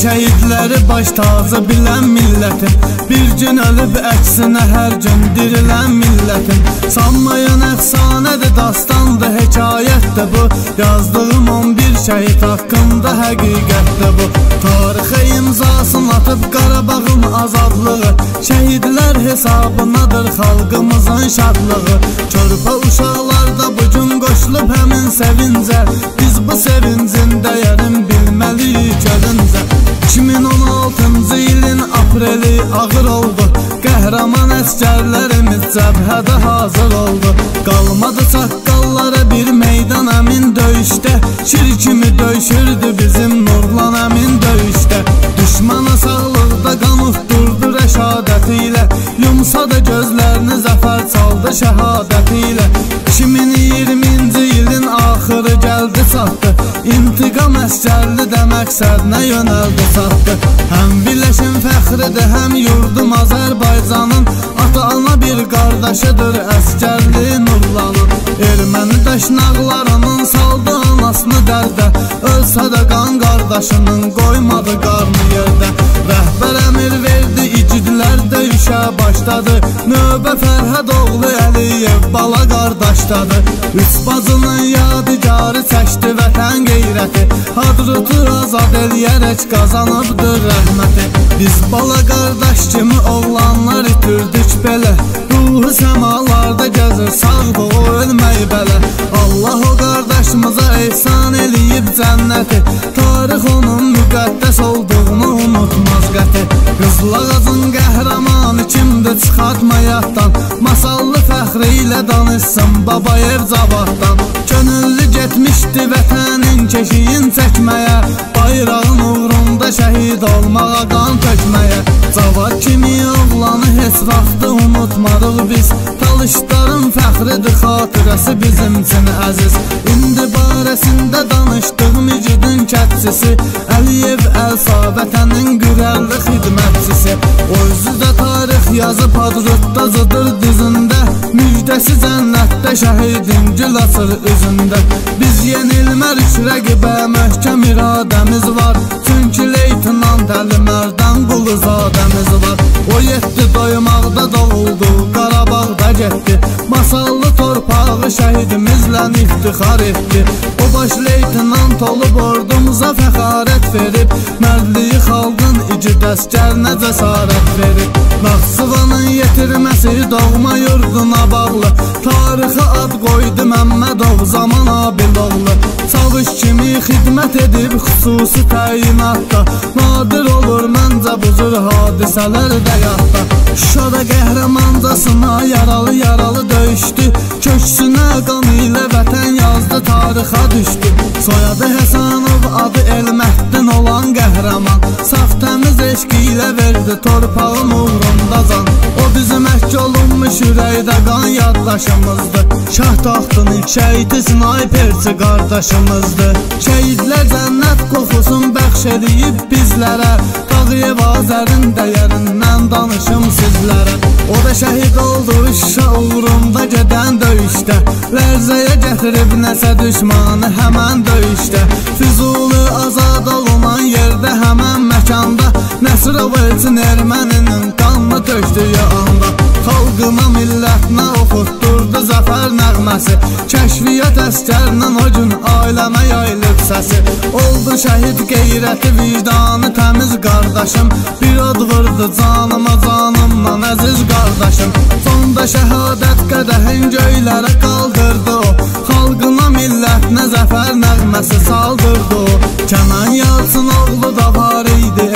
şəhidləri baş tacı bilən millətin Bir gün ölüb əksinə hər gün dirilən millətin Sanmayan əfsanədir, dastandır, hekayətdir bu. Yazdığım 11 şəhid haqqında həqiqətdir bu. Tarixə imzasını atıb Qarabağın azadlığı. Şəhidlər hesabınadır xalqımızın şadlığı. Körpə uşaqlarda bugün qoşulub həmin sevincə Biz bu sevincin dəyərin bilməliyik ölüncə 2016-cı ilin apreli ağır oldu. Qəhrəman əskərlərimiz cəbhədə hazır oldu. Qalmadı saqqallara bir meydan əmin döyüşdə. Şir kimi döyüşürdü bizim Nurlan əmin döyüşdə. Düşmana sağlıqda qan uxdurdu rəşadəti ilə. Yumsa da gözlərini zəfər çaldı şəhadəti ilə 2020-ci ilin axırı gəldi çatdı İntiqam əsgərli də məqsədinə yönəldi çatdı Həm birləşin fəxridir, həm yurdum Azərbaycanın Ata-ana bir qardaşıdır əsgərli Nurlanın Erməni dəşnaqlarının saldı anasını dərdə Ölsə də qan qardaşının qoymadı qarnı yerdə. Rəhbər əmir verdi, icidlər döyüşə başladı. Növbə Fərhəd oğlu Əliyev bala qardaşdadır Üç bacının yadigarı çəkdi vətən qeyrəti. Hadrıtı azad eləyərək qazanıbdır rəhməti. Biz bala qardaş kimi oğlanlar itirdik belə. Ruhu səmalarda gəzir sağdı o ölməyi bələ Allah o qardaşımıza ehsan eləyib cənnəti. Tarix onun müqəddəs olduğunu unutmaz qəti. Qızıl ağacın qəhrəmanı kimdir çıxartma yaddan. Masallı fəxri ilə danışsın babayev cavaddan Könüllü getmişdi vətənin keşiyin çəkməyə. Bayrağın uğrunda şəhid olmağa qan tökməyə. Cavad kimi oğlanı heç vaxtı unutmarıq biz. Talışların fəxridir xatirəsi bizim üçün əziz. İndi barəsində danışdığım icidin kətçisi. Əliyev Əlsa vətənin qürərli xidmətçisi. O özü də tarix yazıb hadrutda zıdır dizində. Müjdəsi cənnətdə şəhidin gül açır üzündə Biz yenilmərik rəqibə möhkəm iradəmiz var. Çünki leytinant Əli Mərdən quluzadəmiz var. O yetdi doymaqda doğuldu Qarabağda getdi. Masallı torpağı şəhidimizlə iftixar etdi. O baş leytinant olub ordumuza fəxarət verib. Mərdliyi igid əskərinə cəsarət verib Naxçıvanın yetirməsi doğma yurduna bağlı. Tarixə ad qoydu Məmmədov zaman Abiloğlu Çavuş kimi xidmət edib xüsusi təyinatda. Nadir olur məncə bu cür hadisələr də yadda. Şuşada qəhrəmancasına yaralı yaralı döyüşdü. Köksünə qan ilə vətən yazdı tarixə düşdü. Soyadı Həsanov adı Elməhdin olan qəhrəman. Saf təmiz eşqi ilə verdi torpağın uğrunda can O bizim əhk olunmuş ürəkdə qan yaddaşımızdır Şah taxtın ilk şəhidi snayperçi qardaşımızdır Şəhidlər cənnət qoxusun bəxş edib bizlərə. Tağıyev Azərin dəyərindən danışım sizlərə. O da şəhid oldu Şuşa uğrunda gedən döyüşdə. Lərzəyə gətirib nəsə düşmanı həmən döyüşdə. Füzuli azad olunan yerdə həmən məkanda Nəsrov elçin erməninin qanını tökdüyü anda Xalqına, millətinə oxutdurdu zəfər nəğməsi. Kəşfiyyat əskərlə o gün ailəmə yayılıb səsi. Oldu şəhid qeyrəti, vicdanı təmiz qardaşım. Bir od vurdu canıma, canımdan əziz qardaşım. Sonda şəhadət qədəhin göylərə qaldırdı o. Xalqına, millətinə zəfər nəğməsi saldırdı o. Kənan Yalçın oğlu da var idi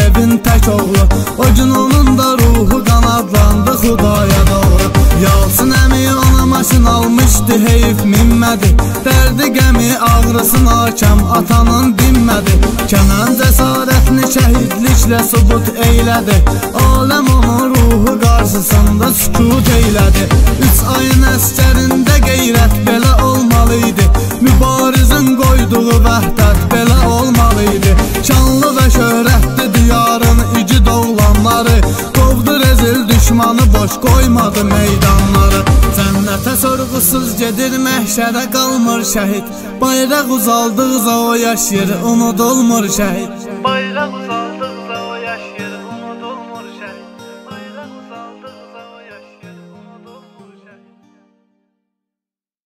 tək oğlu. O gün onun da ruhu qanadlandı xudaya doğru. Yalçın əmi ona maşın almışdı heyif minmədi. Dərdi qəmi ağrısın hakəm atanın dinmədi. Kənan cəsarətini şəhidliklə subut eylədi. Aləm onun ruhu qarşısında sükut eylədi. Üç ayın əskərində qeyrət belə olmalıydı Mübarizin qoyduğu vəhdət belə olmalıydı Şanlı və şöhrətli Rezil düşmanı boş qoymadı meydanları Cənnətə sorğusuz gedir məhşərə qalmır şəhid Bayraq uzaldıqca o yaş yeri unudulmur şəhid